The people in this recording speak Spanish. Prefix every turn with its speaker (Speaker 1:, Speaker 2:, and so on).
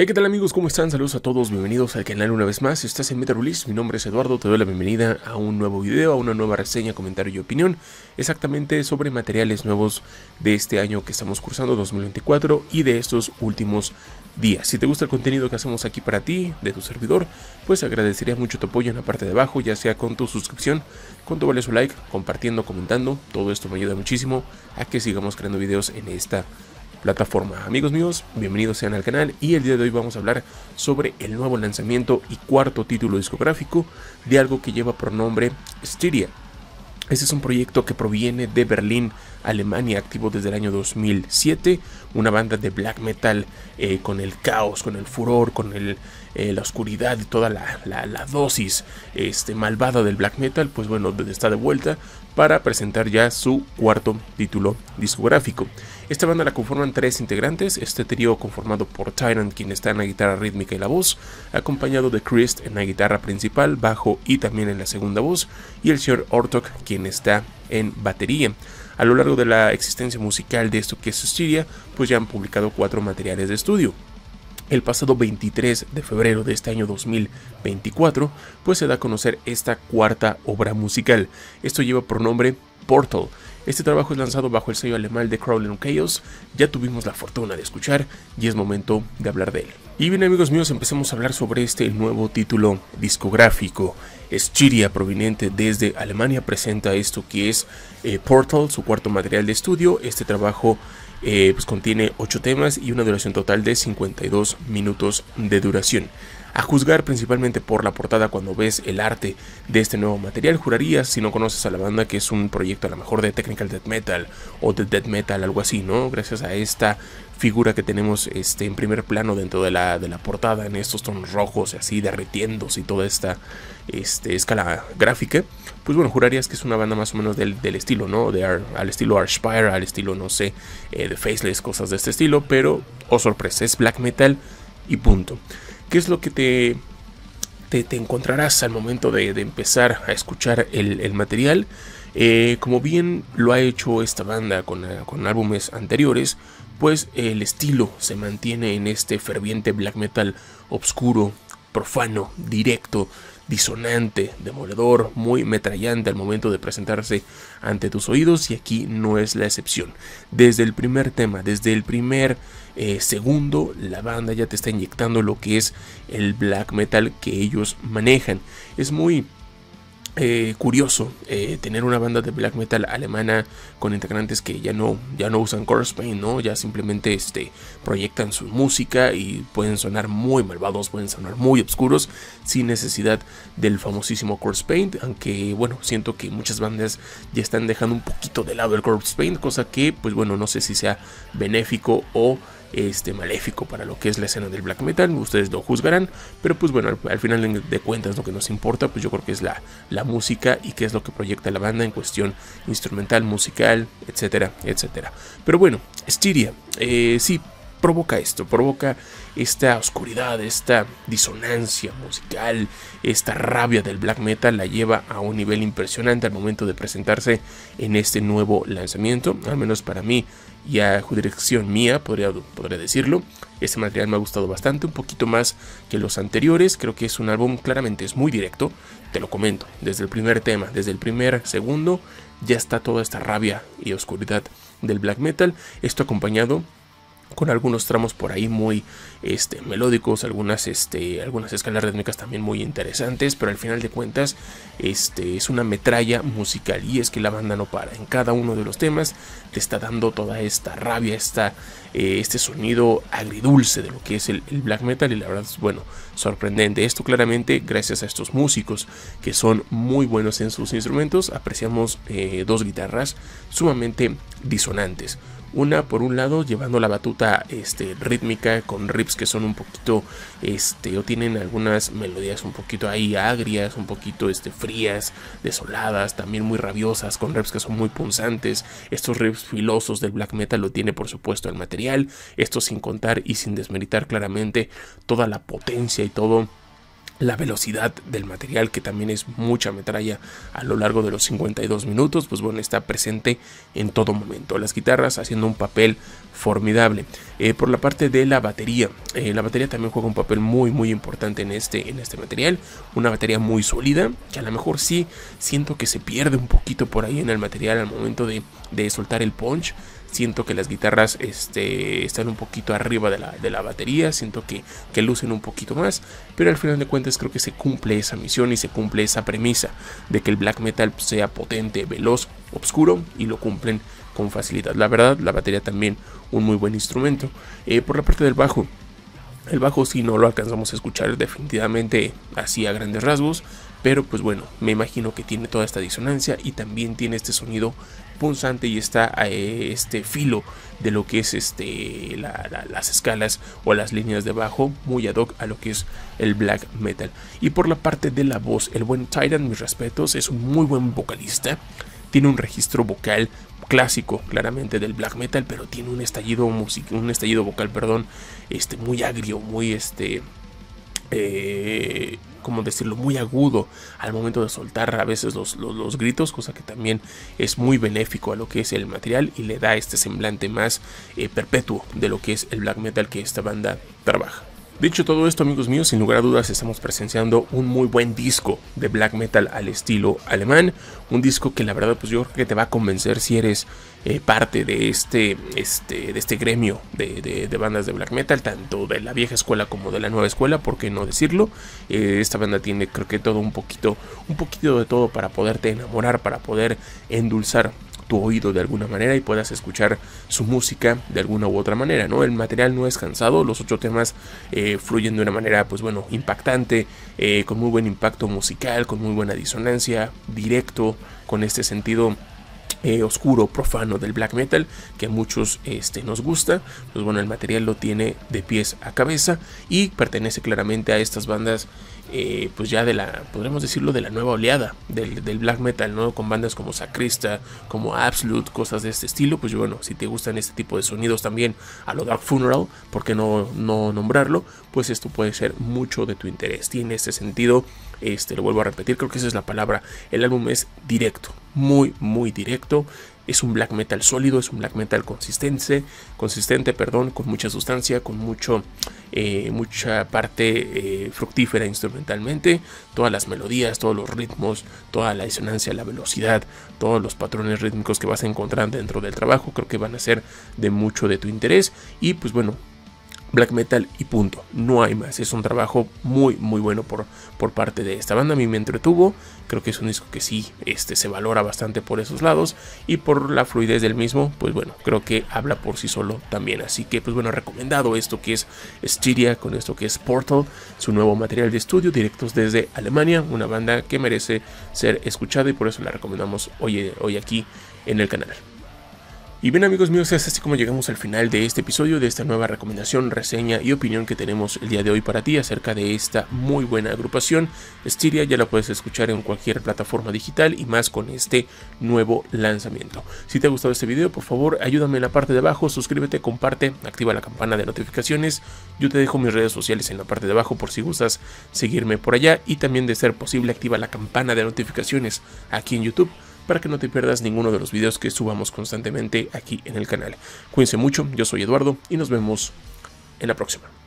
Speaker 1: Hey, ¿qué tal amigos? ¿Cómo están? Saludos a todos, bienvenidos al canal una vez más. Estás en Metal Release, mi nombre es Eduardo, te doy la bienvenida a un nuevo video, a una nueva reseña, comentario y opinión, exactamente sobre materiales nuevos de este año que estamos cursando, 2024, y de estos últimos días. Si te gusta el contenido que hacemos aquí para ti, de tu servidor, pues agradecería mucho tu apoyo en la parte de abajo, ya sea con tu suscripción, con tu vale su like, compartiendo, comentando, todo esto me ayuda muchísimo a que sigamos creando videos en esta plataforma. Amigos míos, bienvenidos sean al canal y el día de hoy vamos a hablar sobre el nuevo lanzamiento y cuarto título discográfico de algo que lleva por nombre Styria. Este es un proyecto que proviene de Berlín, Alemania, activo desde el año 2007, una banda de black metal eh, con el caos, con el furor, con eh, la oscuridad y toda la, la, dosis este, malvada del black metal, pues bueno, está de vuelta para presentar ya su cuarto título discográfico. Esta banda la conforman tres integrantes, este trío conformado por Tyrant, quien está en la guitarra rítmica y la voz, acompañado de Chris en la guitarra principal, bajo y también en la segunda voz, y el señor Ortok, quien está en batería. A lo largo de la existencia musical de esto que es Sustiria, pues ya han publicado cuatro materiales de estudio. El pasado 23 de febrero de este año 2024, pues se da a conocer esta cuarta obra musical. Esto lleva por nombre Portal, este trabajo es lanzado bajo el sello alemán de Crawling Chaos, ya tuvimos la fortuna de escuchar y es momento de hablar de él. Y bien amigos míos, empecemos a hablar sobre este nuevo título discográfico. Styria, proveniente desde Alemania, presenta esto que es eh, Portal, su cuarto material de estudio. Este trabajo eh, pues contiene 8 temas y una duración total de 52 minutos de duración. A juzgar principalmente por la portada cuando ves el arte de este nuevo material, jurarías si no conoces a la banda que es un proyecto a lo mejor de technical death metal o de death metal, algo así, ¿no? Gracias a esta figura que tenemos este, en primer plano dentro de la, de la portada, en estos tonos rojos, así derritiéndose y toda esta este, escala gráfica, pues bueno, jurarías que es una banda más o menos del, estilo, ¿no? De al estilo Archspire, al estilo, no sé, eh, de Faceless, cosas de este estilo, pero, oh sorpresa, es black metal y punto. ¿Qué es lo que te, te, encontrarás al momento de, empezar a escuchar el, material? Eh, como bien lo ha hecho esta banda con, eh, con álbumes anteriores, pues el estilo se mantiene en este ferviente black metal oscuro, profano, directo, disonante, demoledor, muy metrallante al momento de presentarse ante tus oídos y aquí no es la excepción. Desde el primer tema, desde el primer eh, segundo, la banda ya te está inyectando lo que es el black metal que ellos manejan. Es muy eh, curioso eh, tener una banda de black metal alemana con integrantes que ya no, ya no usan Corpse Paint, ¿no? Ya simplemente este, proyectan su música y pueden sonar muy malvados, pueden sonar muy oscuros sin necesidad del famosísimo Corpse Paint, aunque bueno, siento que muchas bandas ya están dejando un poquito de lado el Corpse Paint, cosa que pues bueno, no sé si sea benéfico o este, maléfico para lo que es la escena del black metal, ustedes lo juzgarán, pero pues bueno, al, final de cuentas lo que nos importa, pues yo creo que es la, la música y qué es lo que proyecta la banda en cuestión instrumental, musical, etcétera, etcétera. Pero bueno, Styria, eh, sí, provoca esto, provoca esta oscuridad, esta disonancia musical, esta rabia del black metal la lleva a un nivel impresionante al momento de presentarse en este nuevo lanzamiento, al menos para mí y a dirección mía, podría, podría decirlo. Este material me ha gustado bastante, un poquito más que los anteriores, creo que es un álbum claramente es muy directo, te lo comento, desde el primer tema, desde el primer segundo, ya está toda esta rabia y oscuridad del black metal, esto acompañado con algunos tramos por ahí muy este, melódicos, algunas, este, algunas escalas rítmicas también muy interesantes, pero al final de cuentas este, es una metralla musical y es que la banda no para. En cada uno de los temas te está dando toda esta rabia, esta, eh, este sonido agridulce de lo que es el, black metal y la verdad es bueno, sorprendente. Esto claramente gracias a estos músicos que son muy buenos en sus instrumentos, apreciamos eh, dos guitarras sumamente disonantes una, por un lado, llevando la batuta este, rítmica con riffs que son un poquito, este, o tienen algunas melodías un poquito ahí agrias, un poquito este, frías, desoladas, también muy rabiosas, con riffs que son muy punzantes. Estos riffs filosos del black metal lo tiene, por supuesto, el material. Esto sin contar y sin desmeritar claramente toda la potencia y todo la velocidad del material que también es mucha metralla a lo largo de los 52 minutos pues bueno está presente en todo momento las guitarras haciendo un papel formidable eh, por la parte de la batería. Eh, la batería también juega un papel muy muy importante en este en este material. Una batería muy sólida que a lo mejor sí siento que se pierde un poquito por ahí en el material al momento de, de soltar el punch. Siento que las guitarras este, están un poquito arriba de la, de la batería, siento que, que, lucen un poquito más, pero al final de cuentas creo que se cumple esa misión y se cumple esa premisa de que el black metal sea potente, veloz, oscuro y lo cumplen con facilidad. La verdad, la batería también un muy buen instrumento. Eh, por la parte del bajo, el bajo sí no lo alcanzamos a escuchar definitivamente así a grandes rasgos, pero pues bueno, me imagino que tiene toda esta disonancia y también tiene este sonido punzante y está eh, este filo de lo que es este las escalas o las líneas de bajo muy ad hoc a lo que es el black metal. Y por la parte de la voz, el buen Titan, mis respetos, es un muy buen vocalista. Tiene un registro vocal clásico claramente del black metal, pero tiene un estallido un estallido vocal, perdón, este muy agrio, muy este eh, como decirlo, muy agudo al momento de soltar a veces los, los, gritos, cosa que también es muy benéfico a lo que es el material y le da este semblante más eh, perpetuo de lo que es el black metal que esta banda trabaja. Dicho todo esto, amigos míos, sin lugar a dudas estamos presenciando un muy buen disco de black metal al estilo alemán. Un disco que la verdad, pues yo creo que te va a convencer si eres eh, parte de este, este, de este gremio de, bandas de black metal, tanto de la vieja escuela como de la nueva escuela, por qué no decirlo. Eh, esta banda tiene, creo que todo un poquito, un poquito de todo para poderte enamorar, para poder endulzar tu oído de alguna manera y puedas escuchar su música de alguna u otra manera, ¿no? El material no es cansado, los ocho temas eh, fluyen de una manera, pues bueno, impactante, eh, con muy buen impacto musical, con muy buena disonancia, directo, con este sentido eh, oscuro, profano del black metal que a muchos este, nos gusta. Pues bueno, el material lo tiene de pies a cabeza y pertenece claramente a estas bandas eh, pues ya de la, podríamos decirlo, de la nueva oleada del, black metal, ¿no? Con bandas como Sacrista, como Absolute, cosas de este estilo, pues bueno, si te gustan este tipo de sonidos también a lo Dark Funeral, ¿por qué no, no nombrarlo? Pues esto puede ser mucho de tu interés. Tiene este sentido, este, lo vuelvo a repetir, creo que esa es la palabra, el álbum es directo, muy, muy directo, es un black metal sólido, es un black metal consistente, consistente, perdón, con mucha sustancia, con mucho, eh, mucha parte eh, fructífera instrumentalmente, todas las melodías, todos los ritmos, toda la disonancia, la velocidad, todos los patrones rítmicos que vas a encontrar dentro del trabajo, creo que van a ser de mucho de tu interés. Y pues bueno, black metal y punto. No hay más. Es un trabajo muy, muy bueno por, por parte de esta banda. A mí me entretuvo. Creo que es un disco que sí este, se valora bastante por esos lados. Y por la fluidez del mismo, pues bueno, creo que habla por sí solo también. Así que, pues bueno, recomendado esto que es Styria con esto que es Portal, su nuevo material de estudio, directos desde Alemania. Una banda que merece ser escuchada y por eso la recomendamos hoy, hoy aquí en el canal. Y bien amigos míos, es así como llegamos al final de este episodio, de esta nueva recomendación, reseña y opinión que tenemos el día de hoy para ti acerca de esta muy buena agrupación. Styria ya la puedes escuchar en cualquier plataforma digital y más con este nuevo lanzamiento. Si te ha gustado este video, por favor ayúdame en la parte de abajo, suscríbete, comparte, activa la campana de notificaciones. Yo te dejo mis redes sociales en la parte de abajo por si gustas seguirme por allá y también de ser posible activa la campana de notificaciones aquí en YouTube para que no te pierdas ninguno de los videos que subamos constantemente aquí en el canal. Cuídense mucho, yo soy Eduardo y nos vemos en la próxima.